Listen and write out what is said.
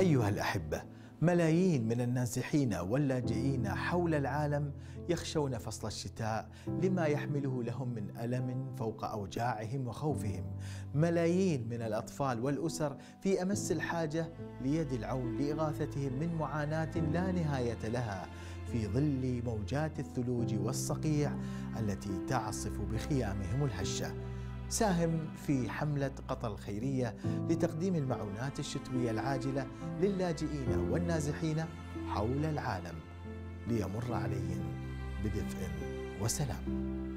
أيها الأحبة ملايين من النازحين واللاجئين حول العالم يخشون فصل الشتاء لما يحمله لهم من ألم فوق أوجاعهم وخوفهم. ملايين من الأطفال والأسر في أمس الحاجة ليد العون لإغاثتهم من معاناة لا نهاية لها في ظل موجات الثلوج والصقيع التي تعصف بخيامهم الهشة. ساهم في حملة قطر الخيرية لتقديم المعونات الشتوية العاجلة للاجئين والنازحين حول العالم ليمر عليهم بدفء وسلام.